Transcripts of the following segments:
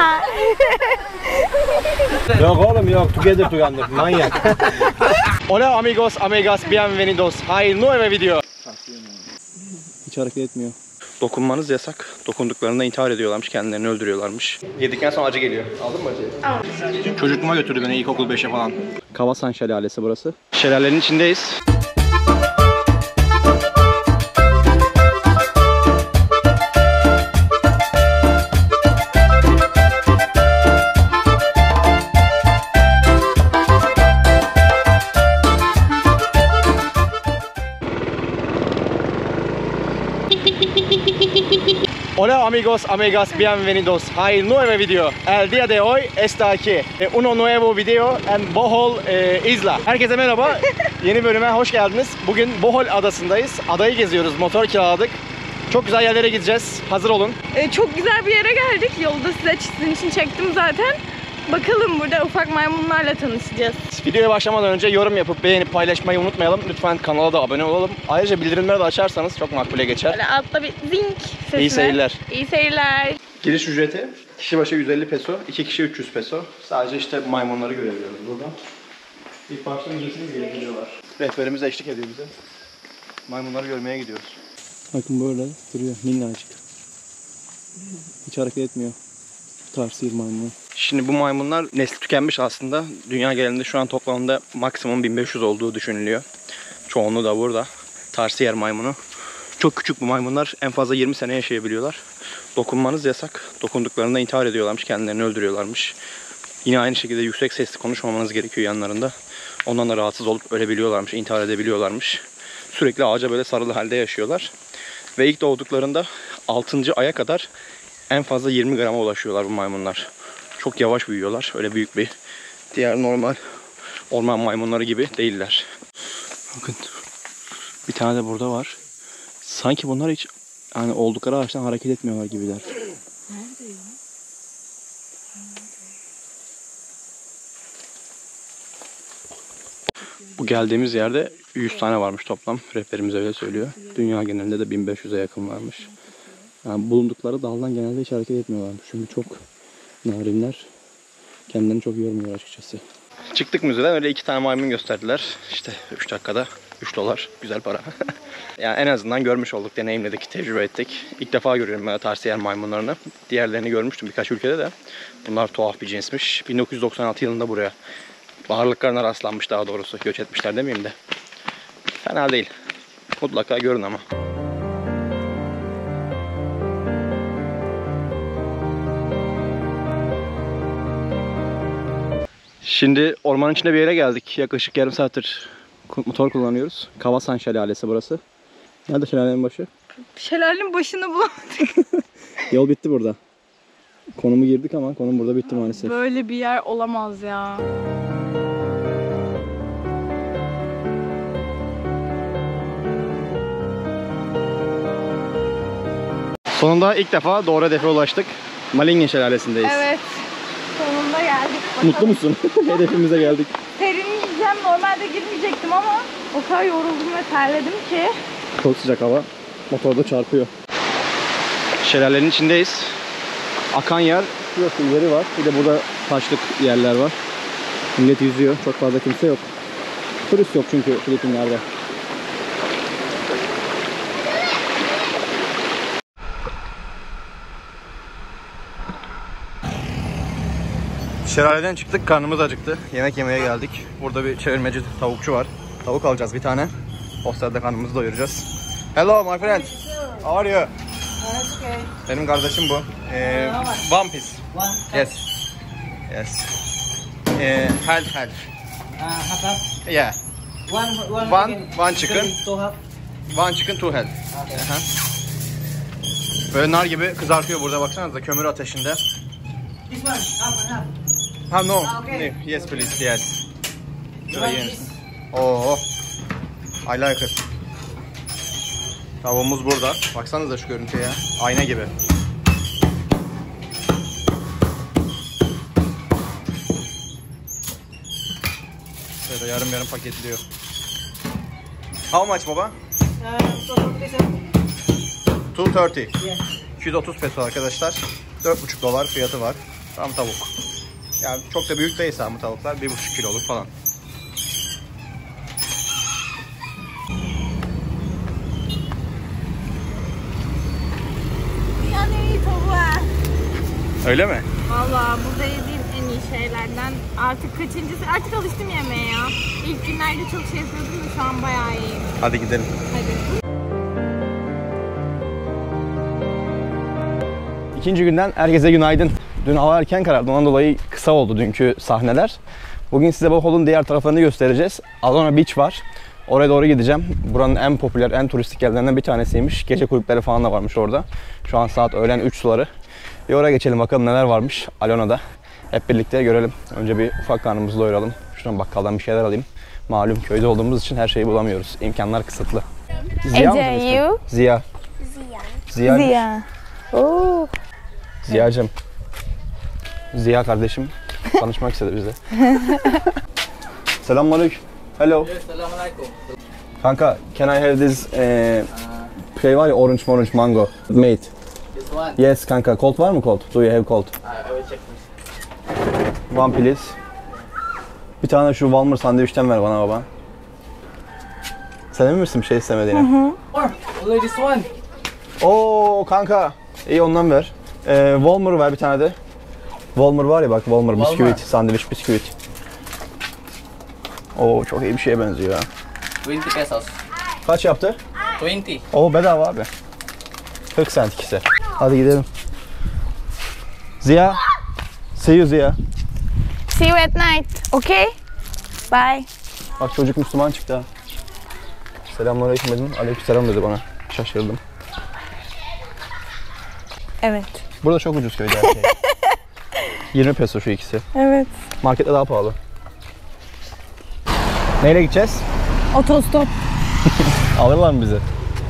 Yok oğlum yok. Together together. Manyak. Hola amigos, amigas, bienvenidos. Hayır nueve video. Hiç hareket etmiyor. Dokunmanız yasak. Dokunduklarında intihar ediyorlarmış, kendilerini öldürüyorlarmış. Yedikten sonra acı geliyor. Aldın mı acıyı? Aldım. Çocukluğuma götürdü beni ilkokul 5'e falan. Kavasan Şelalesi burası. Şelalenin içindeyiz. Hola amigos, amigas, bienvenidos a el nuevo video. El día de hoy está aquí eh, uno nuevo video en Bohol eh, Isla. Herkese merhaba. Yeni bölüme hoş geldiniz. Bugün Bohol adasındayız. Adayı geziyoruz. Motor kiraladık. Çok güzel yerlere gideceğiz. Hazır olun. Ee, çok güzel bir yere geldik. Yolda size sizin için çektim zaten. Bakalım burada ufak maymunlarla tanışacağız. Videoya başlamadan önce yorum yapıp beğenip paylaşmayı unutmayalım. Lütfen kanala da abone olalım. Ayrıca bildirimleri de açarsanız çok makbule geçer. Böyle altta bir zink sesine. İyi seyirler. İyi seyirler. Giriş ücreti kişi başı 150 peso, iki kişi 300 peso. Sadece işte maymunları görebiliyoruz burada. İlk başta ücretsiz gelebiliyorlar. Rehberimiz eşlik ediyor bize. Maymunları görmeye gidiyoruz. Bakın böyle duruyor minnacık. Hiç hareket etmiyor. Tarsıyır maymunu. Şimdi bu maymunlar nesli tükenmiş aslında. Dünya genelinde şu an toplamda maksimum 1500 olduğu düşünülüyor. Çoğunluğu da burada. Tarsiyer maymunu. Çok küçük bu maymunlar. En fazla 20 sene yaşayabiliyorlar. Dokunmanız yasak. Dokunduklarında intihar ediyorlarmış. Kendilerini öldürüyorlarmış. Yine aynı şekilde yüksek sesli konuşmamanız gerekiyor yanlarında. Ondan da rahatsız olup ölebiliyorlarmış. intihar edebiliyorlarmış. Sürekli ağaca böyle sarılı halde yaşıyorlar. Ve ilk doğduklarında 6. aya kadar en fazla 20 grama ulaşıyorlar bu maymunlar. Çok yavaş büyüyorlar. Öyle büyük bir diğer normal orman maymunları gibi değiller. Bakın bir tane de burada var. Sanki bunlar hiç yani oldukları ağaçtan hareket etmiyorlar gibiler. Bu geldiğimiz yerde 100 tane varmış toplam. Rehberimiz öyle söylüyor. Dünya genelinde de 1500'e yakın varmış. Yani bulundukları daldan genelde hiç hareket etmiyorlarmış. Çünkü çok narinler. Kendilerini çok yormuyor açıkçası. Çıktık müzeden öyle iki tane maymun gösterdiler. İşte 3 dakikada 3 dolar. Güzel para. yani en azından görmüş olduk, deneyimledik, tecrübe ettik. İlk defa görüyorum ben tarsiyer maymunlarını. Diğerlerini görmüştüm birkaç ülkede de. Bunlar tuhaf bir cinsmiş. 1996 yılında buraya varlıklarına rastlanmış daha doğrusu. Göç etmişler demeyeyim de. Fena değil. Mutlaka görün ama. Şimdi ormanın içinde bir yere geldik. Yaklaşık yarım saattir motor kullanıyoruz. Kavasan Şelalesi burası. Nerede şelalenin başı? Şelalenin başını bulamadık. Yol bitti burada. Konumu girdik ama konum burada bitti maalesef. Böyle bir yer olamaz ya. Sonunda ilk defa doğru hedefe ulaştık. Malingen Şelalesi'ndeyiz. Evet. Mutlu musun? Hedefimize geldik. Serinleyeceğim. Normalde girmeyecektim ama o kadar yoruldum ve terledim ki. Çok sıcak hava. Motorda çarpıyor. Şelalenin içindeyiz. Akan yer, şurası ileri var. Bir de burada taşlık yerler var. Millet yüzüyor. Çok fazla kimse yok. Turist yok çünkü Filipinler'de. Şelaleden çıktık, karnımız acıktı. Yemek yemeye geldik. Burada bir çevirmeci tavukçu var. Tavuk alacağız bir tane. O sırada karnımızı doyuracağız. Hello my friend. How are you? Benim kardeşim bu. Ee, one piece. Yes. Yes. Ee. Uh, half half. Yeah. One, one, One, chicken. one chicken. One chicken two head. Okay. Böyle nar gibi kızartıyor burada baksanıza kömür ateşinde. This one, half and half. Ha no. Ah, okay. Yes please. Yes. Oo. I like it. Tavuğumuz burada. Baksanıza şu görüntüye. Ayna gibi. Şöyle yarım yarım paketliyor. How much baba? Uh, 230. yeah. 230 peso arkadaşlar. 4,5 dolar fiyatı var. Tam tavuk. Yani çok da büyük değil bu tavuklar. 1,5 kiloluk falan. Öyle mi? Valla burada yediğim en iyi şeylerden. Artık kaçıncısı? Artık alıştım yemeğe ya. İlk günlerde çok şey yapıyordum da şu an bayağı iyiyim. Hadi gidelim. Hadi. İkinci günden herkese günaydın. Dün hava erken karardı. Ondan dolayı kısa oldu dünkü sahneler. Bugün size Bohol'un diğer taraflarını göstereceğiz. Alona Beach var. Oraya doğru gideceğim. Buranın en popüler, en turistik yerlerinden bir tanesiymiş. Gece kulüpleri falan da varmış orada. Şu an saat öğlen 3 suları. Bir oraya geçelim bakalım neler varmış Alona'da. Hep birlikte görelim. Önce bir ufak karnımızı doyuralım. Şuradan bakkaldan bir şeyler alayım. Malum köyde olduğumuz için her şeyi bulamıyoruz. İmkanlar kısıtlı. Ziya ismin? you? Ziya. Ziya. Ziya. Oo. Ziya'cım. Ziya kardeşim tanışmak istedi bize. Selamünaleyküm. Hello. Assalamualaikum. Kanka, can I have this eh, şey var ya orange orange mango mate. This one. Yes kanka, cold var mı cold? Do you have cold? I, will check this. One please. Bir tane şu Walmart sandviçten ver bana baba. Sen emin misin bir şey istemediğine? Or only this one. Oo kanka. İyi ondan ver. Ee, Walmart ver bir tane de. Walmart var ya bak Walmart Walmart. bisküvit, sandviç bisküvit. Oo çok iyi bir şeye benziyor ha. 20 pesos. Kaç yaptı? 20. Oo bedava abi. 40 cent ikisi. Hadi gidelim. Ziya. See you Ziya. See you at night. Okay? Bye. Bak çocuk Müslüman çıktı ha. Selamünaleyküm dedim. Aleykümselam dedi bana. Şaşırdım. Evet. Burada çok ucuz köyde her şey. 20 peso şu ikisi. Evet. Markette daha pahalı. Neyle gideceğiz? Otostop. Alırlar mı bizi?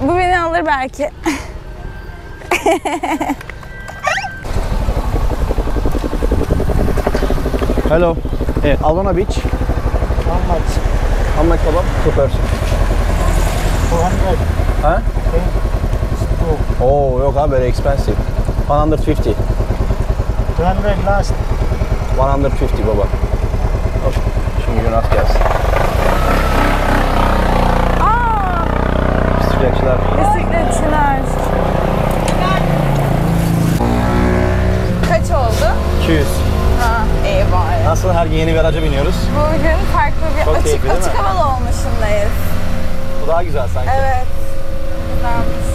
Bu beni alır belki. Hello. Eh, Alona Beach. How much? How much kebab? Two person. 400. Ha? Two. Oo yok abi very expensive. 150. 200 last. 150 baba. Hop. Şimdi Yunus gelsin. Aa, Bisikletçiler. bisikletçiler. Kaç oldu? 200. Ha, iyi bari. Nasıl her yeni bir araca biniyoruz? Bugün farklı bir Çok açık keyifli açık havalı olmuşundayız. Bu daha güzel sanki. Evet. Güzelmiş.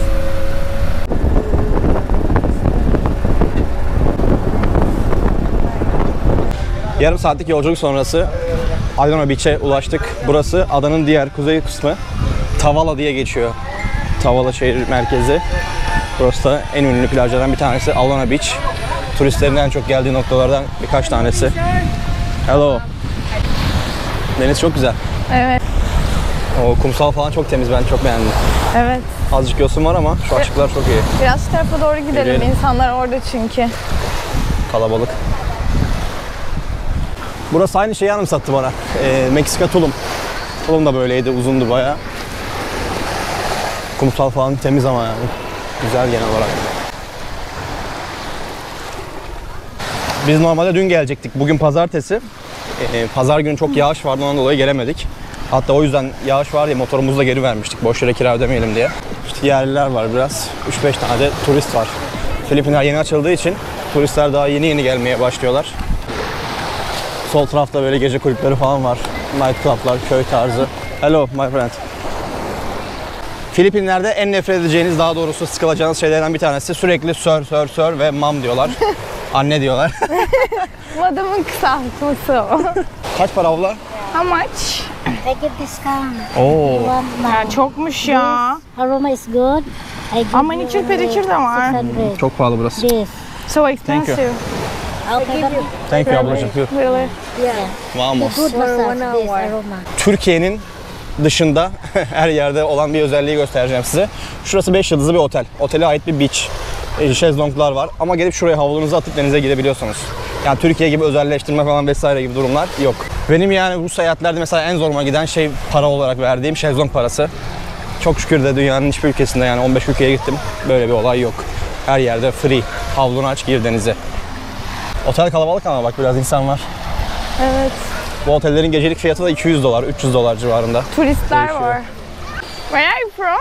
Yarım saatlik yolculuk sonrası Alona Beach'e ulaştık. Burası adanın diğer kuzey kısmı. Tavala diye geçiyor. Tavala şehir merkezi. Burası da en ünlü plajlardan bir tanesi Alona Beach. Turistlerin en çok geldiği noktalardan birkaç tanesi. Hello. Deniz çok güzel. Evet. O kumsal falan çok temiz. Ben çok beğendim. Evet. Azıcık yosun var ama şu açıklar çok iyi. Biraz şu tarafa doğru gidelim. Yürüyelim. İnsanlar orada çünkü. Kalabalık. Burası aynı şeyi anımsattı bana. Ee, Meksika tulum. Tulum da böyleydi, uzundu bayağı. Kumsal falan temiz ama yani. Güzel genel olarak. Biz normalde dün gelecektik. Bugün pazartesi. Ee, pazar günü çok yağış vardı ondan dolayı gelemedik. Hatta o yüzden yağış var diye motorumuzu da geri vermiştik. Boş yere kira ödemeyelim diye. İşte yerliler var biraz. 3-5 tane de turist var. Filipinler yeni açıldığı için turistler daha yeni yeni gelmeye başlıyorlar. Sol tarafta böyle gece kulüpleri falan var. Night club'lar, köy tarzı. Hello my friend. Filipinler'de en nefret edeceğiniz, daha doğrusu sıkılacağınız şeylerden bir tanesi sürekli sör, sör, sör ve mam diyorlar. Anne diyorlar. Bu adamın kısaltması o. Kaç para abla? How much? I give. Oo. Ya çokmuş ya. Aroma is good. I give Ama you, manicure uh, pedikür de var. 600. Çok pahalı burası. This. So expensive. But Thank you ablacığım. Really? yeah. Vamos. Good massage. This aroma. Türkiye'nin dışında her yerde olan bir özelliği göstereceğim size. Şurası 5 yıldızlı bir otel. Otele ait bir beach. E, Şezlonglar var ama gelip şuraya havlunuzu atıp denize girebiliyorsunuz. Yani Türkiye gibi özelleştirme falan vesaire gibi durumlar yok. Benim yani bu seyahatlerde mesela en zoruma giden şey para olarak verdiğim şezlong parası. Çok şükür de dünyanın hiçbir ülkesinde yani 15 ülkeye gittim. Böyle bir olay yok. Her yerde free. Havlunu aç gir denize. Otel kalabalık ama bak biraz insan var. Evet. Bu otellerin gecelik fiyatı da 200 dolar, 300 dolar civarında. Turistler Değişiyor. var. Where are you from?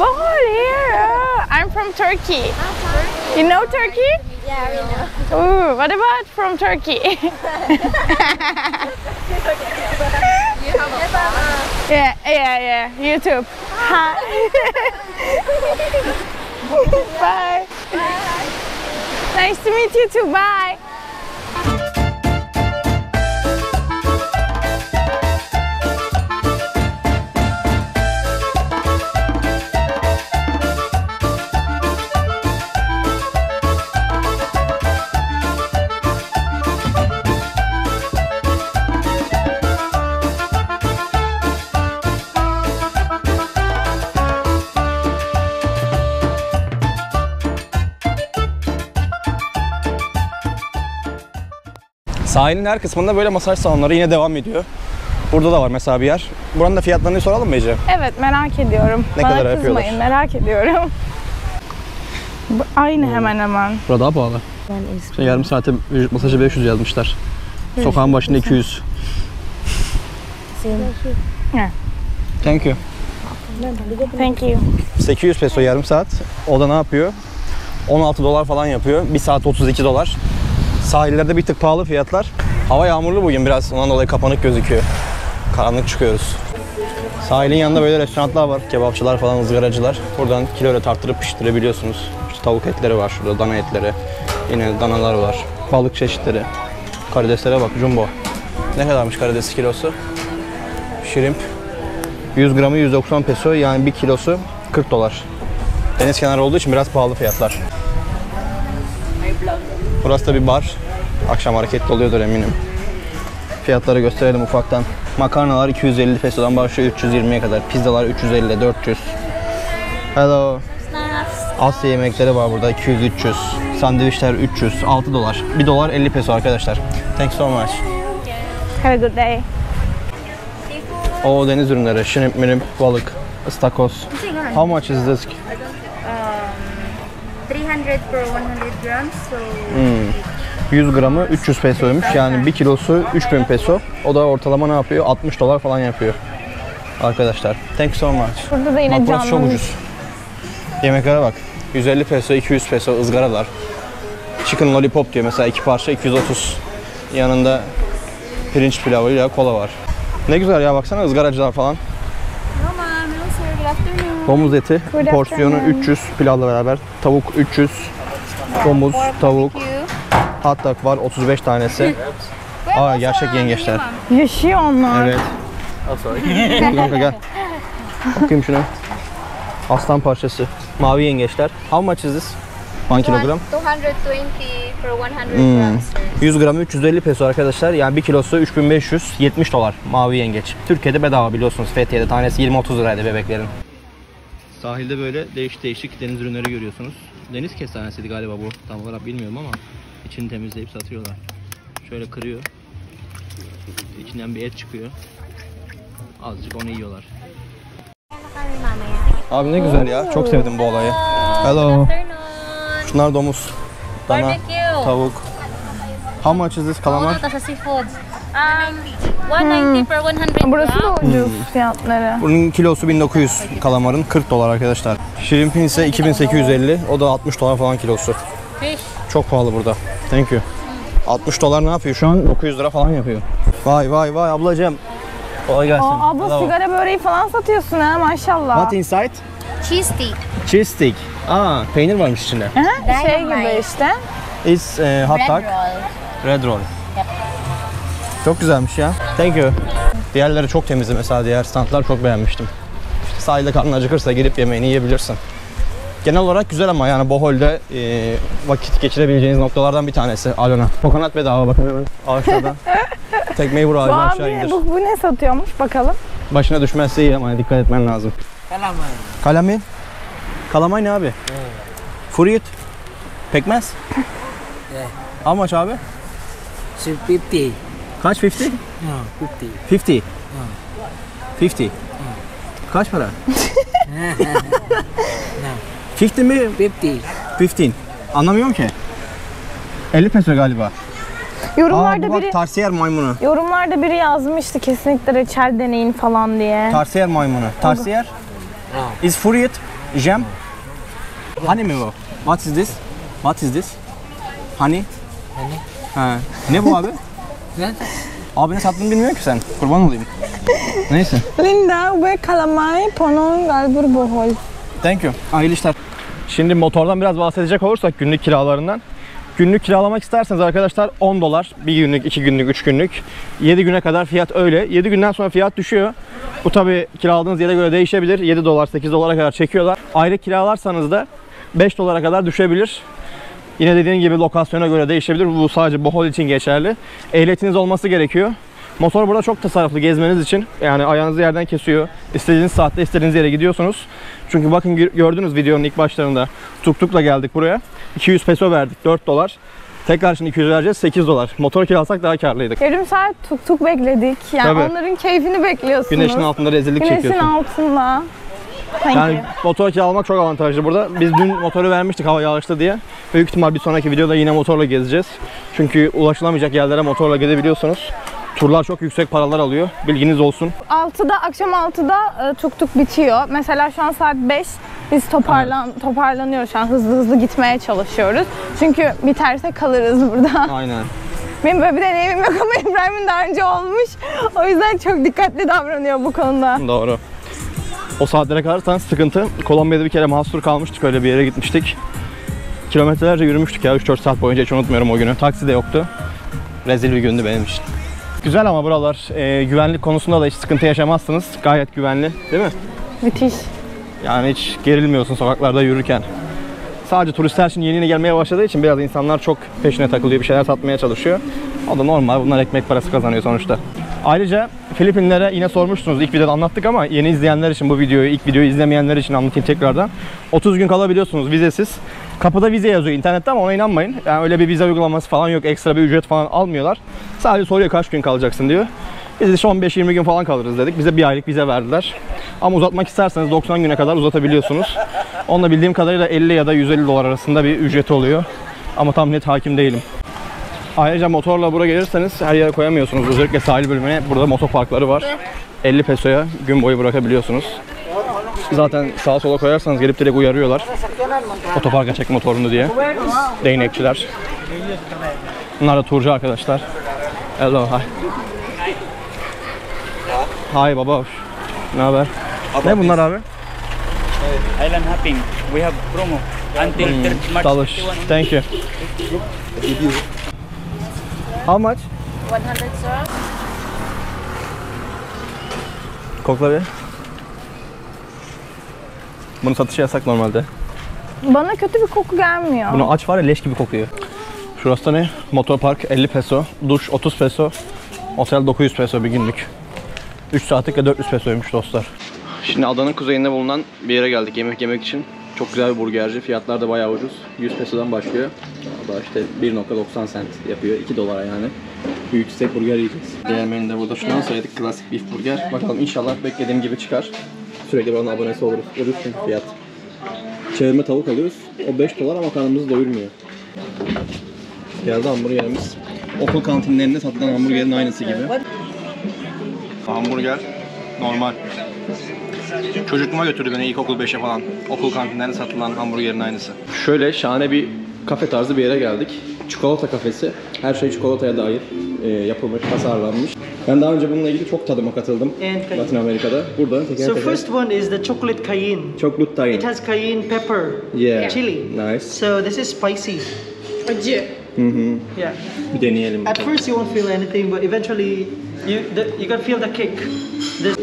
Oh, here. I'm from Turkey. You know Turkey? Yeah, we know. Ooh, what about from Turkey? yeah, yeah, yeah. YouTube. Hi. Bye. Nice to meet you too. Bye. Sahilin her kısmında böyle masaj salonları yine devam ediyor. Burada da var mesela bir yer. Buranın da fiyatlarını soralım mı Ece? Evet merak ediyorum. Ne Bana kadar kızmayın yapıyorlar? merak ediyorum. Bu Aynı hemen hemen. Burada daha pahalı. İşte yarım saate vücut masajı 500 yazmışlar. Sokağın başında 200. Yeah. Thank you. Thank you. 800 peso yarım saat. O da ne yapıyor? 16 dolar falan yapıyor. 1 saat 32 dolar. Sahillerde bir tık pahalı fiyatlar. Hava yağmurlu bugün biraz. Ondan dolayı kapanık gözüküyor. Karanlık çıkıyoruz. Sahilin yanında böyle restoranlar var. Kebapçılar falan, ızgaracılar. Buradan kiloyla tarttırıp pişirebiliyorsunuz. İşte tavuk etleri var şurada, dana etleri. Yine danalar var. Balık çeşitleri. Karideslere bak, jumbo. Ne kadarmış karides kilosu? Şirimp 100 gramı 190 peso yani 1 kilosu 40 dolar. Deniz kenarı olduğu için biraz pahalı fiyatlar. Burası da bir bar. Akşam hareketli oluyordur eminim. Fiyatları gösterelim ufaktan. Makarnalar 250 pesodan başlıyor 320'ye kadar. Pizzalar 350, 400. Hello. Asya yemekleri var burada 200-300. Sandviçler 300, 6 dolar. 1 dolar 50 peso arkadaşlar. Thanks so much. Have a good day. O deniz ürünleri, shrimp, mirimp, balık, ıstakoz. How much is this? 300 for 100 grams, so 100 gramı 300 pesoymuş. Yani 1 kilosu 3000 peso. O da ortalama ne yapıyor? 60 dolar falan yapıyor. Arkadaşlar. Thank you so much. Burada da yine burası çok ucuz. Yemeklere bak. 150 peso, 200 peso ızgaralar. Chicken lollipop diyor mesela iki parça 230. Yanında pirinç pilavıyla kola var. Ne güzel ya baksana ızgaracılar falan. Domuz eti porsiyonu afternoon. 300 pilavla beraber. Tavuk 300. Domuz, tavuk. Hot dog var 35 tanesi. Aa gerçek yengeçler. Yaşıyor onlar. Evet. Kanka gel. Bakayım şuna. Aslan parçası. Mavi yengeçler. How much is this? 1 kilogram. 220 for 100 Hmm. grams. sir. 100 gramı 350 peso arkadaşlar. Yani 1 kilosu 3500, 70 dolar mavi yengeç. Türkiye'de bedava biliyorsunuz. Fethiye'de tanesi 20-30 liraydı bebeklerin. Sahilde böyle değişik değişik deniz ürünleri görüyorsunuz. Deniz kestanesiydi galiba bu. Tam olarak bilmiyorum ama içini temizleyip satıyorlar. Şöyle kırıyor. İçinden bir et çıkıyor. Azıcık onu yiyorlar. Abi ne güzel ya. Çok sevdim bu olayı. Hello. Şunlar domuz. Dana, tavuk. How much is this kalamar? Ito sa seafood. Um, 190 for 100 Burası da ucuz fiyatları. Bunun kilosu 1900 kalamarın 40 dolar arkadaşlar. Şirimpin ise 2850 o da 60 dolar falan kilosu. Fish. Çok pahalı burada. Thank you. 60 dolar ne yapıyor? Şu an 900 lira falan yapıyor. Vay vay vay ablacığım. Kolay gelsin. Aa, abla Hello. sigara böreği falan satıyorsun ha maşallah. What inside? Cheese stick. Cheese stick. Aa peynir varmış içinde. Ha, şey gibi işte. Is eh, hot dog. roll. Red roll. Çok güzelmiş ya. Thank you. Diğerleri çok temizdi mesela diğer standlar çok beğenmiştim. İşte sahilde karnın acıkırsa gidip yemeğini yiyebilirsin. Genel olarak güzel ama yani Bohol'de e, vakit geçirebileceğiniz noktalardan bir tanesi Alona. Kokonat bedava bakın ağaçlardan. Tekmeyi vur ağacı Bu aşağı abi indir. bu, bu ne satıyormuş bakalım. Başına düşmezse iyi ama dikkat etmen lazım. Kalamay. Kalamay. Kalamay ne abi? Fruit. Pekmez. How much abi? So 50. Kaç 50? No, 50. 50. 50. Kaç para? 50 mi? 50. 15. Anlamıyorum ki. 50 peso galiba. Yorumlarda Aa, bu bak biri tarsiyer maymunu. yorumlarda biri yazmıştı kesinlikle reçel deneyin falan diye. Tarsiyer maymunu. Tarsiyer is fruit jam. Honey mi bu? What is this? What is this? Honey? Ha. Ne bu abi? Ne? Abi ne sattığını bilmiyorum ki sen. Kurban olayım. Neyse. Linda ve kalamay ponon galbur bohol. Thank you. Hayırlı işler. Şimdi motordan biraz bahsedecek olursak günlük kiralarından. Günlük kiralamak isterseniz arkadaşlar 10 dolar. Bir günlük, iki günlük, üç günlük. 7 güne kadar fiyat öyle. 7 günden sonra fiyat düşüyor. Bu tabi kiraladığınız yere göre değişebilir. 7 dolar, 8 dolara kadar çekiyorlar. Ayrı kiralarsanız da 5 dolara kadar düşebilir. Yine dediğim gibi lokasyona göre değişebilir. Bu sadece Bohol için geçerli. Ehliyetiniz olması gerekiyor. Motor burada çok tasarruflu gezmeniz için. Yani ayağınızı yerden kesiyor. İstediğiniz saatte istediğiniz yere gidiyorsunuz. Çünkü bakın gö- gördünüz videonun ilk başlarında. Tuk tukla geldik buraya. 200 peso verdik 4 dolar. Tekrar şimdi 200 vereceğiz 8 dolar. Motor kiralasak daha karlıydık. Yarım saat tuk tuk bekledik. Yani Tabii. onların keyfini bekliyorsunuz. Güneşin altında rezillik Güneşin çekiyorsun. altında. Yani motor kiralamak çok avantajlı burada. Biz dün motoru vermiştik hava yağışlı diye. Büyük ihtimal bir sonraki videoda yine motorla gezeceğiz. Çünkü ulaşılamayacak yerlere motorla gidebiliyorsunuz. Turlar çok yüksek paralar alıyor. Bilginiz olsun. 6'da akşam 6'da e, tuk tuk bitiyor. Mesela şu an saat 5. Biz toparlan toparlanıyoruz şu an hızlı hızlı gitmeye çalışıyoruz. Çünkü biterse kalırız burada. Aynen. Benim böyle bir deneyimim yok ama İbrahim'in daha önce olmuş. O yüzden çok dikkatli davranıyor bu konuda. Doğru. O saatlere kalırsan sıkıntı. Kolombiya'da bir kere mahsur kalmıştık öyle bir yere gitmiştik. Kilometrelerce yürümüştük ya 3-4 saat boyunca hiç unutmuyorum o günü. Taksi de yoktu. Rezil bir gündü benim için. Güzel ama buralar e, güvenlik konusunda da hiç sıkıntı yaşamazsınız. Gayet güvenli değil mi? Müthiş. Yani hiç gerilmiyorsun sokaklarda yürürken. Sadece turistler şimdi yeni yeni gelmeye başladığı için biraz insanlar çok peşine takılıyor, bir şeyler satmaya çalışıyor. O da normal, bunlar ekmek parası kazanıyor sonuçta. Ayrıca Filipinlere yine sormuştunuz, ilk videoda anlattık ama yeni izleyenler için bu videoyu, ilk videoyu izlemeyenler için anlatayım tekrardan. 30 gün kalabiliyorsunuz vizesiz. Kapıda vize yazıyor internette ama ona inanmayın. Yani öyle bir vize uygulaması falan yok, ekstra bir ücret falan almıyorlar. Sadece soruyor kaç gün kalacaksın diyor. Biz şu 15-20 gün falan kalırız dedik. Bize bir aylık vize verdiler. Ama uzatmak isterseniz 90 güne kadar uzatabiliyorsunuz. Onunla bildiğim kadarıyla 50 ya da 150 dolar arasında bir ücreti oluyor. Ama tam net hakim değilim. Ayrıca motorla buraya gelirseniz her yere koyamıyorsunuz. Özellikle sahil bölümüne burada motoparkları var. 50 pesoya gün boyu bırakabiliyorsunuz. Zaten sağa sola koyarsanız gelip direkt uyarıyorlar. Otoparka çek motorunu diye. Değnekçiler. Bunlar da turcu arkadaşlar. Hello, hi. Hi baba. Ne haber? Ne bunlar abi? Island hopping. We have promo until 30 March. Dalış. 31 only. Thank you. How much? 100 sir. Kokla bir. Bunu satışı yasak normalde. Bana kötü bir koku gelmiyor. Bunu aç var ya leş gibi kokuyor. Şurası da ne? Motopark 50 peso, duş 30 peso, otel 900 peso bir günlük. 3 saatlik ve 400 pesoymuş dostlar. Şimdi adanın kuzeyinde bulunan bir yere geldik yemek yemek için. Çok güzel bir burgerci. Fiyatlar da bayağı ucuz. 100 pesodan başlıyor. O da işte 1.90 cent yapıyor. 2 dolara yani. Büyük steak burger yiyeceğiz. Diğer menüde burada şundan söyledik. Klasik beef burger. Bakalım inşallah beklediğim gibi çıkar. Sürekli onun abonesi oluruz. Ucuz çünkü fiyat. Çevirme tavuk alıyoruz. O 5 dolar ama karnımızı doyurmuyor. Geldi hamburgerimiz. Okul kantinlerinde satılan hamburgerin aynısı gibi. Hamburger normal. Çocukluğuma götürdü beni ilkokul 5'e falan. Okul kantinlerinde satılan hamburgerin aynısı. Şöyle şahane bir kafe tarzı bir yere geldik. Çikolata kafesi. Her şey çikolataya dair e, yapılmış, tasarlanmış. Ben daha önce bununla ilgili çok tadıma katıldım. And Latin Amerika'da. Burada teker So teker. first one is the chocolate cayenne. Good time. It has cayenne pepper, Yeah. chili. Nice. So this is spicy. Acı. Hı hı. Yeah. Bir deneyelim. At first you won't feel anything, but eventually you the, you can feel the kick. This.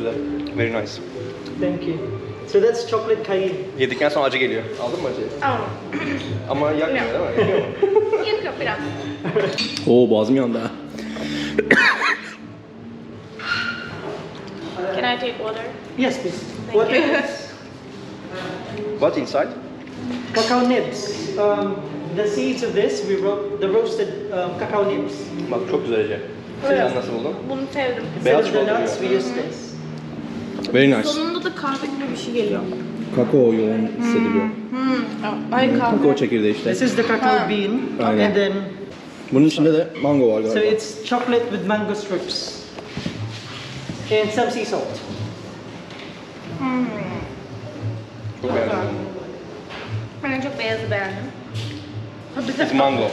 Güzel. Very nice. Thank you. So that's chocolate cayenne. Yedikten sonra acı geliyor. Aldın mı acıyı? Ama yakmıyor değil mi? Yakıyor biraz. Oo boğazım yandı ha. Can I take water? Yes, please. What What inside? cacao nibs. Um, the seeds of this we ro- the roasted um, cacao nibs. Bak çok güzel acı. Sen nasıl buldun? Bunu sevdim. Beyaz çikolata nuts, we use this. Very nice. Sonunda da kahve gibi bir şey geliyor. kakao yoğun hissediliyor. Ay Kakao çekirdeği işte. This is the cacao bean, Aynen. and then Bunun içinde de mango var so galiba. it's chocolate with mango strips and some sea salt. Çok beğendim. Ben en çok beyazı beğendim. It's mango.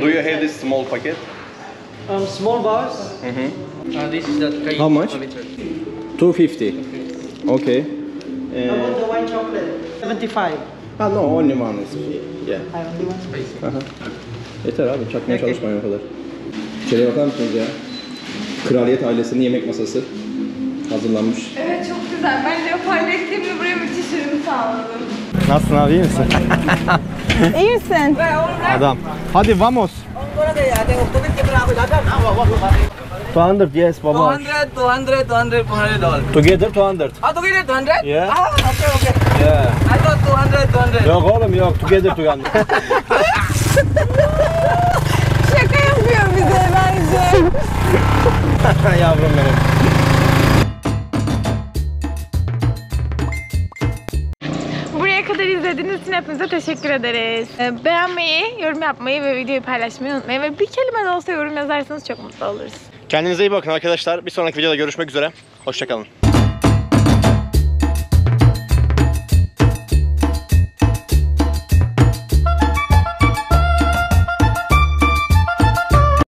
Do you have this small packet? Um, small bars. How much? 250. Okay. How Ee, about the white chocolate? 75. ha no, only one is yeah. I only want. Aha. Yeter abi, çakmaya çalışmayın o kadar. İçeriye bakar mısınız ya? Kraliyet ailesinin yemek masası hazırlanmış. Evet çok güzel. Ben leopar leklemle buraya müthiş ürün sağladım. Nasılsın abi, iyi misin? İyi misin? Adam. Hadi vamos. 200 yes baba. 200, 200, 200, 400 dollars. Together 200. Ah, together 200? Yeah. Ah, okay, okay. Yeah. I thought 200, 200. Yok oğlum yok. Together 200. Şaka yapıyor bize bence. Yavrum benim. Buraya kadar izlediğiniz için hepinize teşekkür ederiz. Ee, Beğenmeyi, yorum yapmayı ve videoyu paylaşmayı unutmayın. Ve bir kelime de olsa yorum yazarsanız çok mutlu oluruz. Kendinize iyi bakın arkadaşlar. Bir sonraki videoda görüşmek üzere. Hoşçakalın.